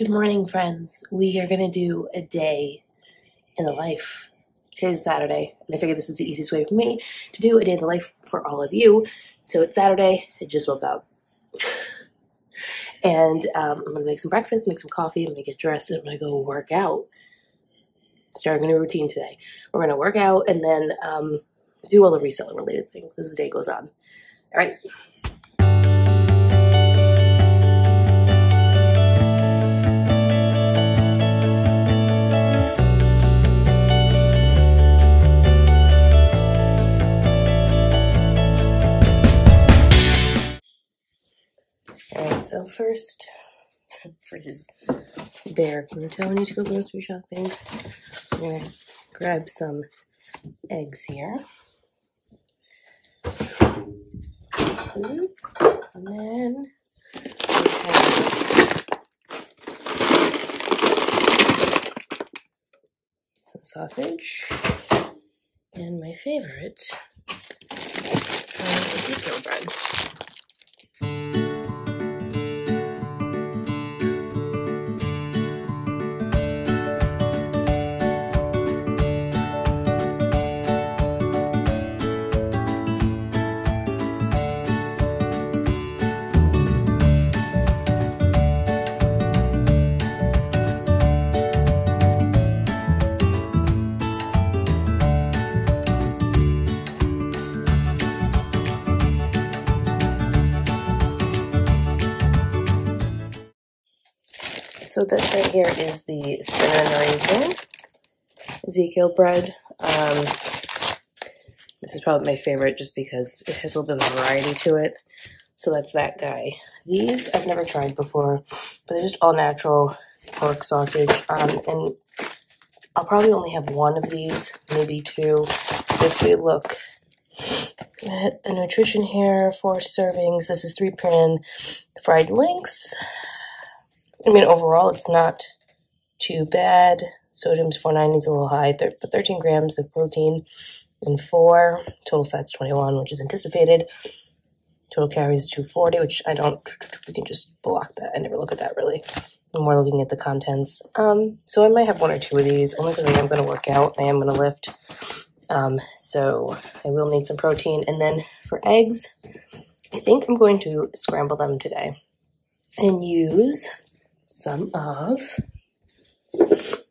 Good morning, friends. We are going to do a day in the life. Today's Saturday, and I figured this is the easiest way for me to do a day in the life for all of you. So it's Saturday, I just woke up. and um, I'm going to make some breakfast, make some coffee, I'm going to get dressed, and I'm going to go work out. Starting a new routine today. We're going to work out and then um, do all the reselling related things as the day goes on. All right, So first, fridge is bare. Can you tell I need to go grocery shopping? I'm gonna grab some eggs here. And then some sausage. And my favorite, some Ezekiel bread. So this right here is the cinnamon raisin Ezekiel bread. Um, this is probably my favorite just because it has a little bit of variety to it. So that's that guy. These I've never tried before, but they're just all natural pork sausage. Um, and I'll probably only have one of these, maybe two. So if we look at the nutrition here, four servings. This is three pan fried links. I mean, overall, it's not too bad. Sodium's 490 is a little high, but 13 grams of protein and 4. Total fat's 21, which is anticipated. Total calories 240, which I don't, we can just block that. I never look at that really. I'm more looking at the contents. Um, so I might have one or two of these, only because I am going to work out. I am going to lift. Um, so I will need some protein. And then for eggs, I think I'm going to scramble them today and use some of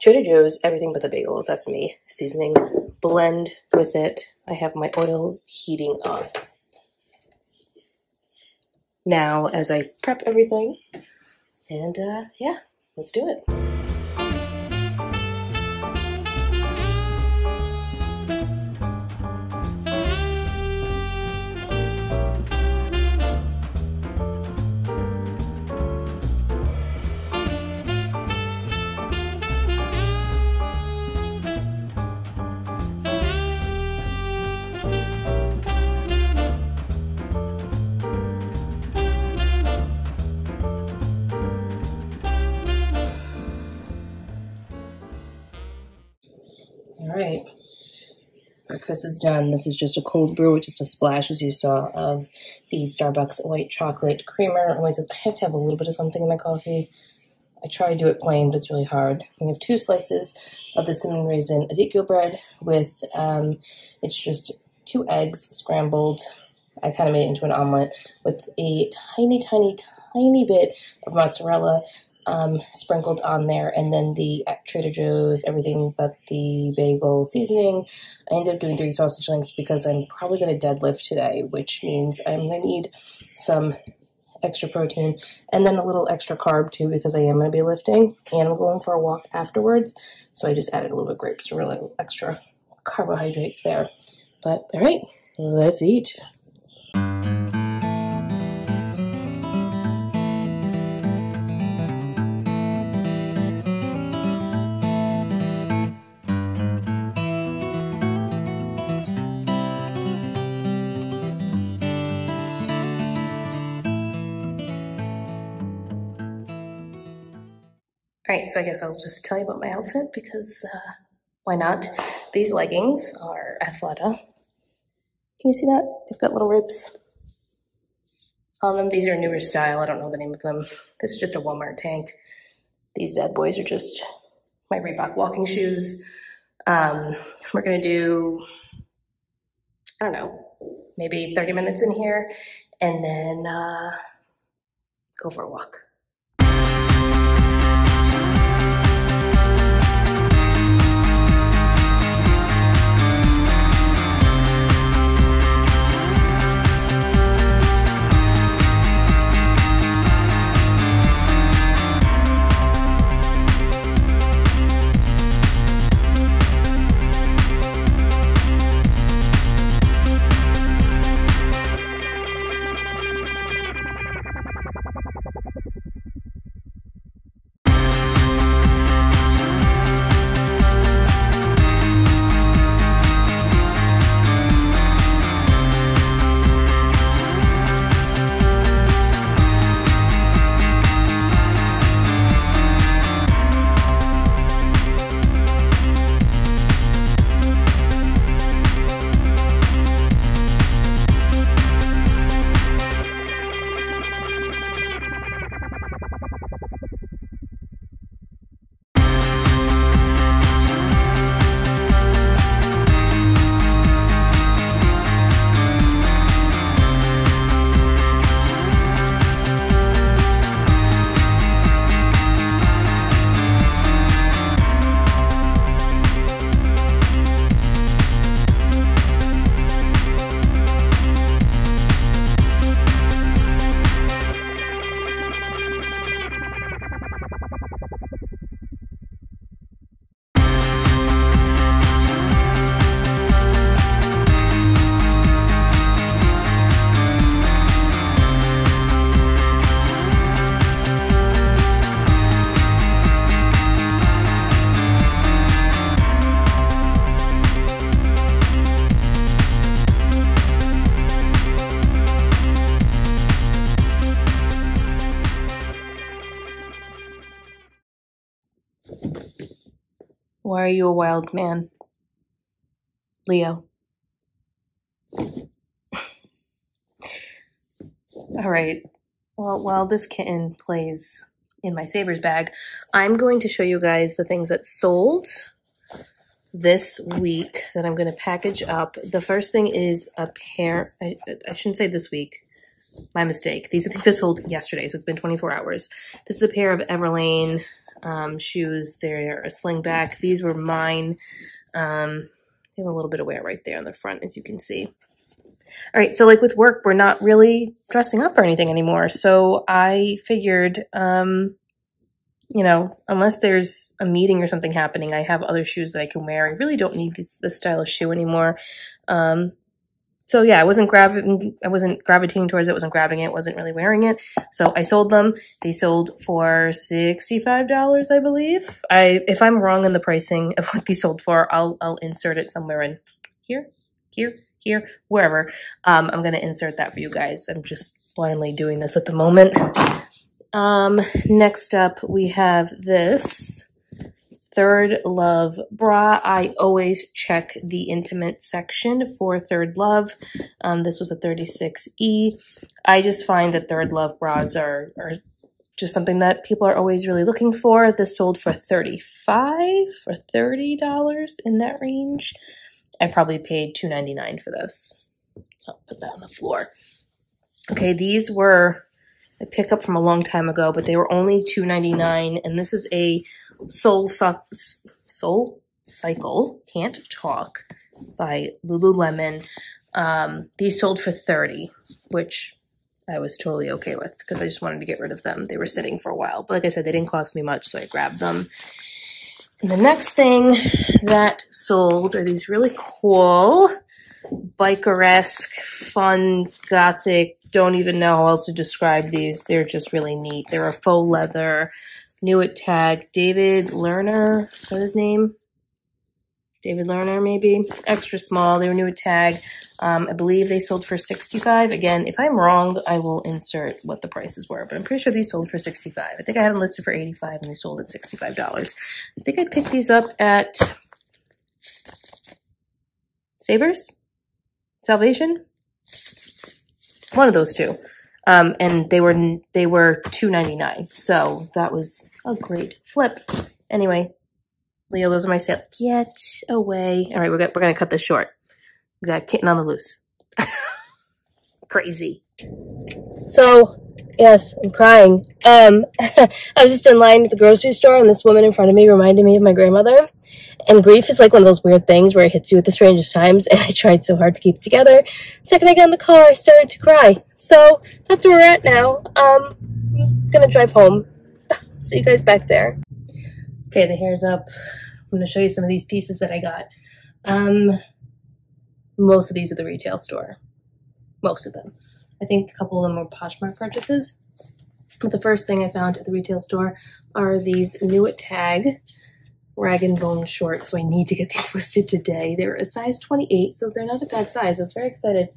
Trader Joe's Everything But the Bagel Sesame Seasoning blend with it. I have my oil heating up. Now, as I prep everything, and uh, yeah, let's do it. Breakfast is done. This is just a cold brew just a splash, as you saw, of the Starbucks white chocolate creamer. Only because I have to have a little bit of something in my coffee. I try to do it plain, but it's really hard. We have two slices of the cinnamon raisin Ezekiel bread with, um, it's just two eggs scrambled. I kind of made it into an omelet with a tiny, tiny, tiny bit of mozzarella um, sprinkled on there, and then the Trader Joe's everything but the bagel seasoning. I ended up doing three sausage links because I'm probably going to deadlift today, which means I'm going to need some extra protein and then a little extra carb too because I am going to be lifting and I'm going for a walk afterwards. So I just added a little bit of grapes, so really extra carbohydrates there. But all right, let's eat. All right, so I guess I'll just tell you about my outfit because uh, why not? These leggings are Athleta. Can you see that? They've got little ribs on them. These are a newer style. I don't know the name of them. This is just a Walmart tank. These bad boys are just my Reebok walking shoes. Um, we're gonna do, I don't know, maybe 30 minutes in here and then uh, go for a walk. You a wild man? Leo. All right. Well, while this kitten plays in my Savers bag, I'm going to show you guys the things that sold this week that I'm going to package up. The first thing is a pair, I, I shouldn't say this week, my mistake. These are things that sold yesterday, so it's been 24 hours. This is a pair of Everlane um, shoes. They're a slingback. These were mine. Um, they have a little bit of wear right there on the front, as you can see. All right, so like with work, we're not really dressing up or anything anymore. So I figured, um, you know, unless there's a meeting or something happening, I have other shoes that I can wear. I really don't need this, this style of shoe anymore. Um, so yeah, I wasn't grabbing, I wasn't gravitating towards it, wasn't grabbing it, wasn't really wearing it. So I sold them. They sold for $65, I believe. I, if I'm wrong in the pricing of what these sold for, I'll, I'll insert it somewhere in here, here, here, wherever. Um, I'm going to insert that for you guys. I'm just blindly doing this at the moment. Um, next up, we have this. Third Love bra. I always check the intimate section for Third Love. Um, this was a 36E. I just find that Third Love bras are, are just something that people are always really looking for. This sold for 35 or $30 in that range. I probably paid $2.99 for this. So I'll put that on the floor. Okay, these were a pickup from a long time ago, but they were only $2.99, and this is a Soul, Soul Cycle, Can't Talk by Lululemon. Um, these sold for 30 which I was totally okay with because I just wanted to get rid of them. They were sitting for a while. But like I said, they didn't cost me much, so I grabbed them. And the next thing that sold are these really cool biker-esque, fun, gothic, don't even know how else to describe these. They're just really neat. They're a faux leather Nuit tag. David Lerner, is that his name? David Lerner, maybe. Extra small. They were new at tag. Um, I believe they sold for 65 Again, if I'm wrong, I will insert what the prices were, but I'm pretty sure these sold for 65 I think I had them listed for 85 and they sold at $65. I think I picked these up at Savers? Salvation? One of those two. Um, and they were they were two ninety nine. So that was a great flip. Anyway, Leo, those are my sales. Get away! All right, we're gonna, we're gonna cut this short. We got kitten on the loose. Crazy. So, yes, I'm crying. Um, I was just in line at the grocery store, and this woman in front of me reminded me of my grandmother. And grief is like one of those weird things where it hits you at the strangest times, and I tried so hard to keep it together. The second I got in the car, I started to cry. So that's where we're at now. Um, I'm gonna drive home. See you guys back there. Okay, the hair's up. I'm gonna show you some of these pieces that I got. Um, most of these are the retail store. Most of them. I think a couple of them were Poshmark purchases. But the first thing I found at the retail store are these new tag rag and bone shorts. So I need to get these listed today. They're a size 28, so they're not a bad size. I was very excited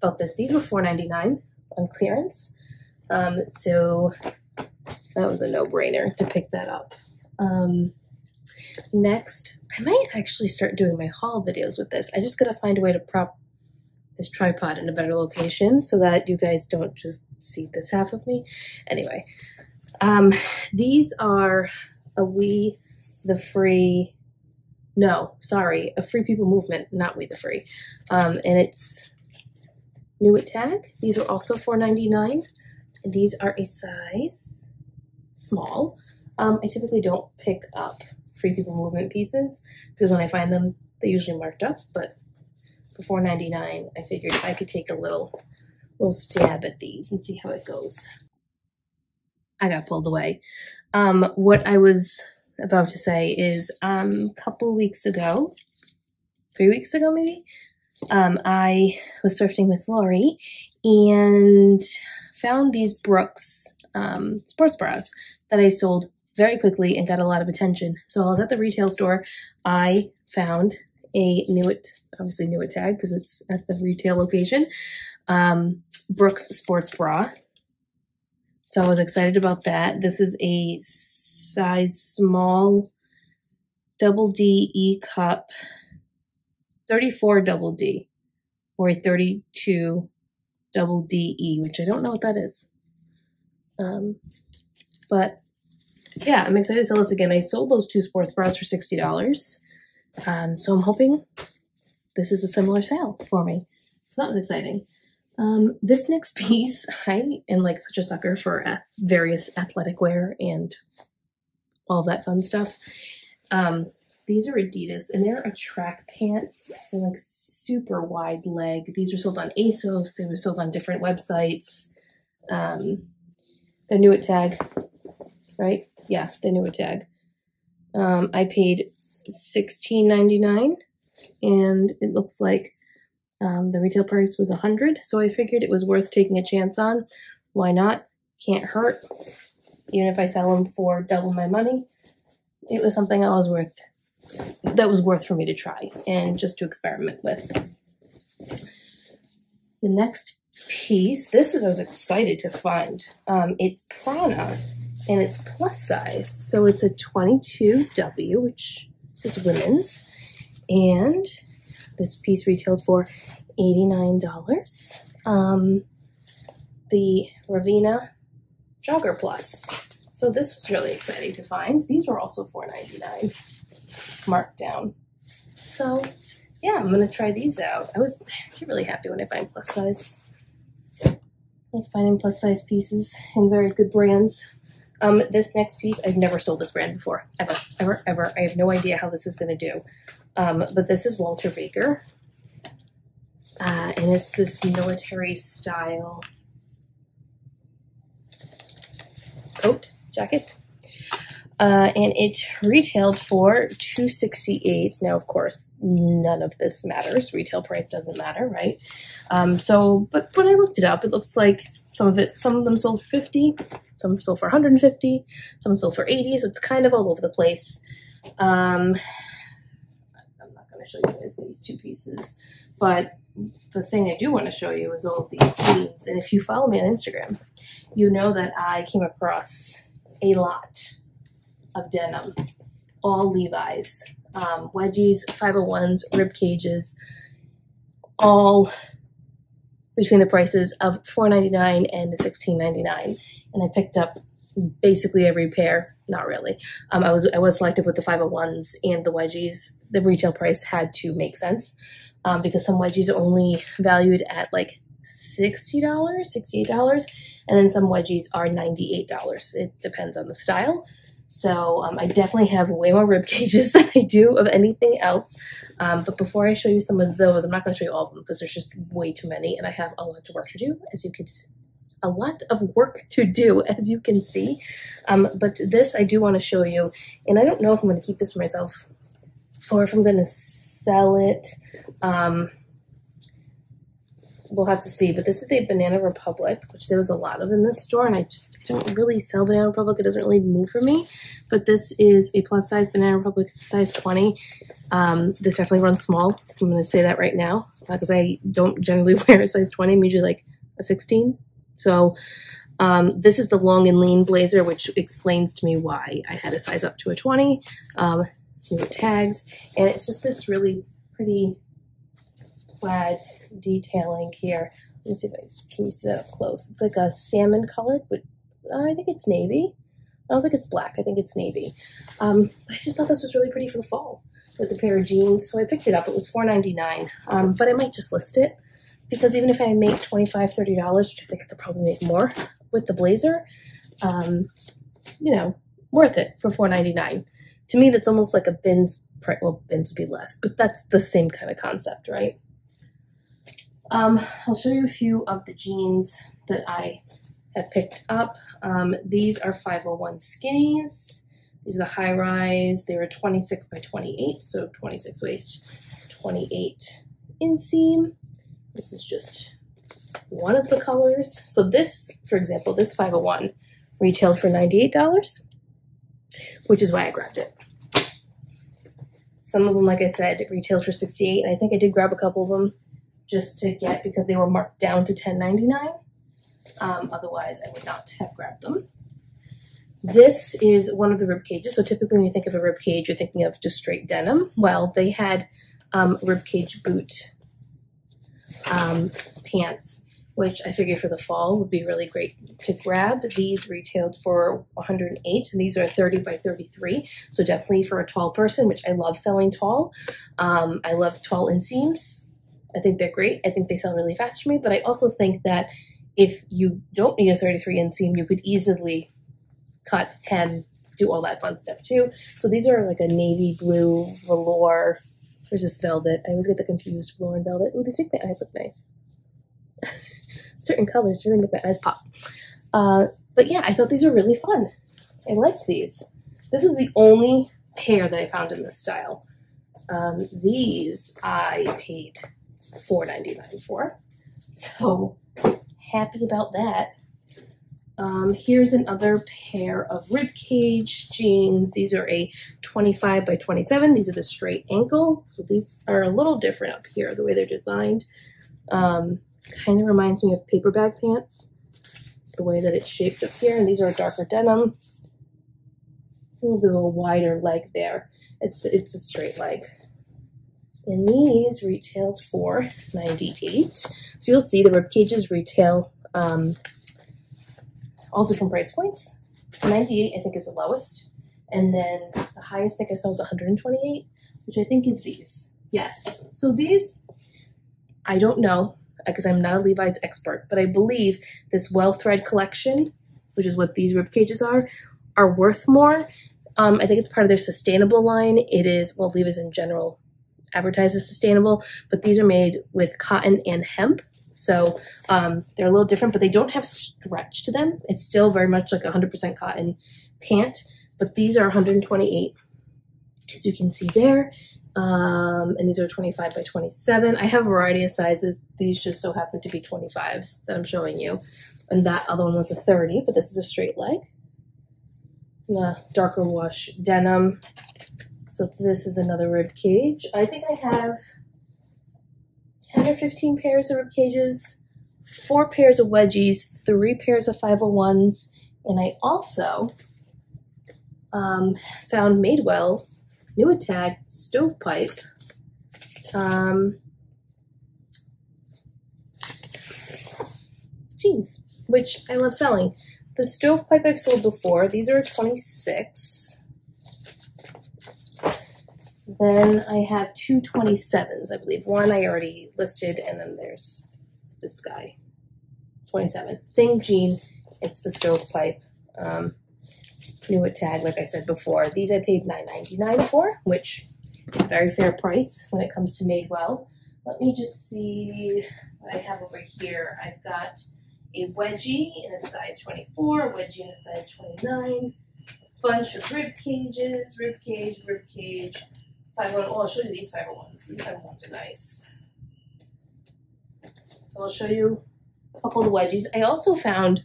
about this. These were $4.99 on clearance. Um, so that was a no-brainer to pick that up. Um, next, I might actually start doing my haul videos with this. I just gotta find a way to prop this tripod in a better location so that you guys don't just see this half of me. Anyway, um, these are a We the Free, no, sorry, a Free People Movement, not We the Free. Um, and it's new at tag. These are also $4.99. And these are a size small. Um, I typically don't pick up Free People Movement pieces because when I find them, they're usually marked up, but for $4.99, I figured I could take a little little stab at these and see how it goes. I got pulled away. Um, what I was about to say is um, a couple weeks ago, three weeks ago maybe, um, I was thrifting with Lori and found these Brooks um, sports bras that I sold very quickly and got a lot of attention. So I was at the retail store. I found a new it obviously new it tag because it's at the retail location. Um, Brooks sports bra. So I was excited about that. This is a size small double D E cup, 34 double D, or a 32 double D E, which I don't know what that is. Um, but yeah, I'm excited to sell this again. I sold those two sports bras for $60. Um, so I'm hoping this is a similar sale for me. So that was exciting. Um, this next piece, I am like such a sucker for various athletic wear and all that fun stuff. Um, these are Adidas and they're a track pant. They're like super wide leg. These are sold on ASOS. They were sold on different websites. Um, they're new at tag, right? Yeah, they're new at tag. Um, I paid $16.99 and it looks like um, the retail price was 100 so I figured it was worth taking a chance on. Why not? Can't hurt. Even if I sell them for double my money, it was something I was worth that was worth for me to try and just to experiment with. The next piece, this is I was excited to find. Um, it's Prana and it's plus size. So it's a 22W, which is women's. And this piece retailed for $89. Um, the Ravena Jogger Plus. So this was really exciting to find. These were also $4.99 marked down. So yeah, I'm gonna try these out. I was really happy when I find plus size. Like finding plus size pieces and very good brands. Um, this next piece, I've never sold this brand before, ever, ever, ever. I have no idea how this is to do. Um, but this is Walter Baker. Uh, and it's this military style coat, jacket. Uh, and it retailed for 268 Now, of course, none of this matters. Retail price doesn't matter, right? Um, so, but when I looked it up, it looks like some of it, some of them sold for 50, some sold for 150, some sold for 80, so it's kind of all over the place. Um, to show you guys these two pieces, but the thing I do want to show you is all of these jeans. And if you follow me on Instagram, you know that I came across a lot of denim, all Levi's, um, wedgies, 501s, rib cages, all between the prices of $4.99 and $16.99. And I picked up basically every pair. Not really. Um, I was I was selective with the 501s and the wedgies. The retail price had to make sense um, because some wedgies are only valued at like $60, $68, and then some wedgies are $98. It depends on the style. So um, I definitely have way more rib cages than I do of anything else. Um, but before I show you some of those, I'm not going to show you all of them because there's just way too many and I have a lot of work to do, as you can see. A lot of work to do, as you can see. Um, but this I do want to show you, and I don't know if I'm going to keep this for myself or if I'm going to sell it. Um, we'll have to see. But this is a Banana Republic, which there was a lot of in this store, and I just don't really sell Banana Republic. It doesn't really move for me. But this is a plus size Banana Republic, It's size 20. Um, this definitely runs small. I'm going to say that right now because uh, I don't generally wear a size 20. I'm usually like a 16. So um, this is the long and lean blazer, which explains to me why I had a size up to a 20. Um, new tags, and it's just this really pretty plaid detailing here. Let me see if I can you see that up close. It's like a salmon colored, but I think it's navy. I don't think it's black. I think it's navy. Um, I just thought this was really pretty for the fall with a pair of jeans, so I picked it up. It was $4.99, um, but I might just list it because even if I make $25, $30, which I think I could probably make more with the blazer, um, you know, worth it for $4.99. To me, that's almost like a bins, price. well, bins would be less, but that's the same kind of concept, right? Um, I'll show you a few of the jeans that I have picked up. Um, these are 501 skinnies. These are the high rise. They were 26 by 28, so 26 waist, 28 inseam. This is just one of the colors. So this, for example, this 501 retailed for $98, which is why I grabbed it. Some of them, like I said, retailed for 68 and I think I did grab a couple of them just to get because they were marked down to 10.99. Um, otherwise, I would not have grabbed them. This is one of the rib cages. So typically when you think of a rib cage, you're thinking of just straight denim. Well, they had um, rib cage boot um, pants, which I figured for the fall would be really great to grab. These retailed for 108, and these are 30 by 33. So definitely for a tall person, which I love selling tall. Um, I love tall inseams I think they're great. I think they sell really fast for me, but I also think that if you don't need a 33 inseam, you could easily cut, hem, do all that fun stuff too. So these are like a navy blue velour. There's this velvet. I always get the confused and velvet. Oh, these make my eyes look nice. Certain colors really make my eyes pop. Uh, but yeah, I thought these were really fun. I liked these. This is the only pair that I found in this style. Um, these I paid $4.99 for. So happy about that. Um, here's another pair of ribcage jeans. These are a 25 by 27. These are the straight ankle. So these are a little different up here, the way they're designed. Um, kind of reminds me of paper bag pants, the way that it's shaped up here. And these are darker denim. A little bit of a wider leg there. It's, it's a straight leg. And these retailed for 98 So you'll see the rib cages retail um, all different price points. 98 I think is the lowest. And then the highest I think I saw was 128 which I think is these. Yes. So these, I don't know because I'm not a Levi's expert, but I believe this WellThread collection, which is what these rib cages are, are worth more. Um, I think it's part of their sustainable line. It is, well, Levi's in general advertises sustainable, but these are made with cotton and hemp. So um, they're a little different, but they don't have stretch to them. It's still very much like 100% cotton pant, but these are 128, as you can see there. Um, and these are 25 by 27. I have a variety of sizes. These just so happen to be 25s that I'm showing you. And that other one was a 30, but this is a straight leg. And darker wash denim. So this is another rib cage. I think I have 10 or 15 pairs of rib cages, four pairs of wedgies, three pairs of 501s, and I also um, found Madewell, new tag, stovepipe. Um, jeans, which I love selling. The stovepipe I've sold before. These are a 26. Then I have two 27s, I believe. One I already listed, and then there's this guy, 27. Same jean. It's the stovepipe. Um, new at tag, like I said before. These I paid $9.99 for, which is a very fair price when it comes to Madewell. Let me just see what I have over here. I've got a wedgie in a size 24, a wedgie in a size 29, bunch of rib cages, rib cage, rib cage, 501. Oh, I'll show you these 501s. These 501s are nice. So I'll show you a couple of the wedgies. I also found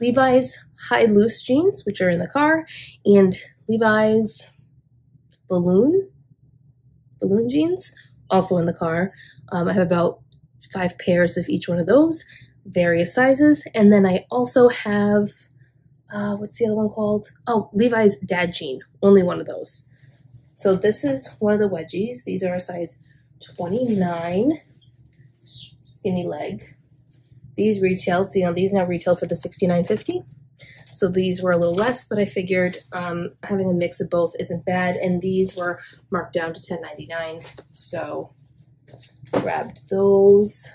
Levi's high loose jeans, which are in the car, and Levi's balloon balloon jeans, also in the car. Um, I have about five pairs of each one of those, various sizes, and then I also have uh, what's the other one called? Oh, Levi's dad jean, only one of those. So this is one of the wedgies. These are a size 29 skinny leg. These retailed, so you know, these now retail for the 69.50. So these were a little less, but I figured um, having a mix of both isn't bad. And these were marked down to 10.99. So grabbed those.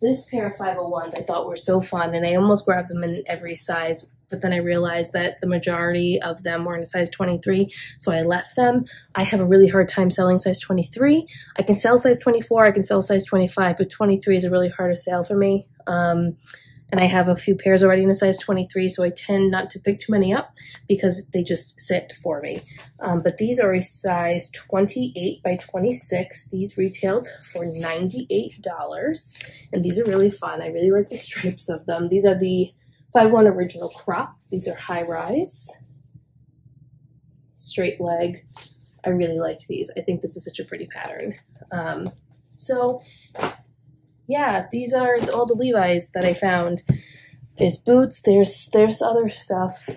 This pair of 501s I thought were so fun, and I almost grabbed them in every size, but then I realized that the majority of them were in a size 23, so I left them. I have a really hard time selling size 23. I can sell size 24, I can sell size 25, but 23 is a really hard to sell for me. Um, and I have a few pairs already in a size 23, so I tend not to pick too many up because they just sit for me. Um, but these are a size 28 by 26. These retailed for $98, and these are really fun. I really like the stripes of them. These are the 5-1 original crop. These are high rise, straight leg. I really liked these. I think this is such a pretty pattern. Um, so yeah, these are all the Levi's that I found. There's boots, there's there's other stuff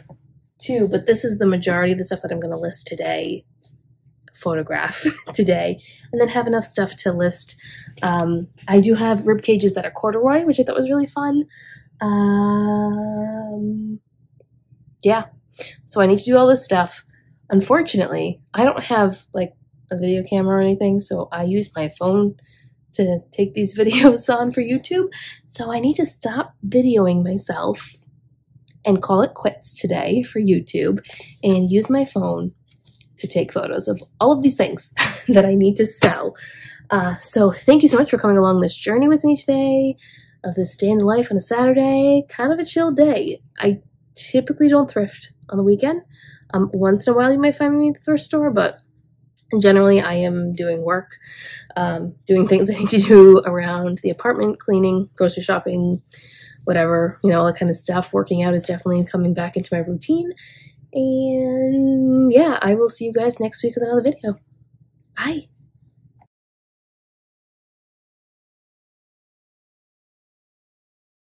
too, but this is the majority of the stuff that I'm going to list today, photograph today, and then have enough stuff to list. Um, I do have rib cages that are corduroy, which I thought was really fun. Um, yeah, so I need to do all this stuff. Unfortunately, I don't have like a video camera or anything, so I use my phone to take these videos on for YouTube. So I need to stop videoing myself and call it quits today for YouTube and use my phone to take photos of all of these things that I need to sell. Uh, so thank you so much for coming along this journey with me today of this day in the life on a Saturday. Kind of a chill day. I typically don't thrift on the weekend. Um, once in a while you might find me at the thrift store, but generally I am doing work, um, doing things I need to do around the apartment, cleaning, grocery shopping, whatever, you know, all that kind of stuff. Working out is definitely coming back into my routine. And yeah, I will see you guys next week with another video. Bye.